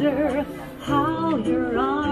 wonder how you're on.